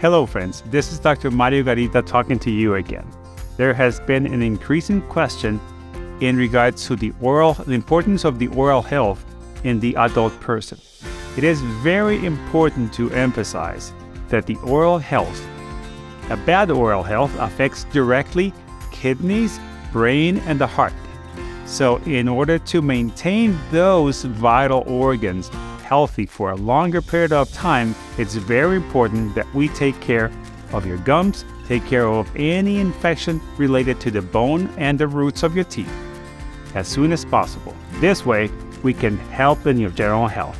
Hello, friends. This is Dr. Mario Garita talking to you again. There has been an increasing question in regards to the oral, the importance of the oral health in the adult person. It is very important to emphasize that the oral health, a bad oral health, affects directly kidneys, brain, and the heart. So, in order to maintain those vital organs healthy for a longer period of time, it's very important that we take care of your gums, take care of any infection related to the bone and the roots of your teeth as soon as possible. This way, we can help in your general health.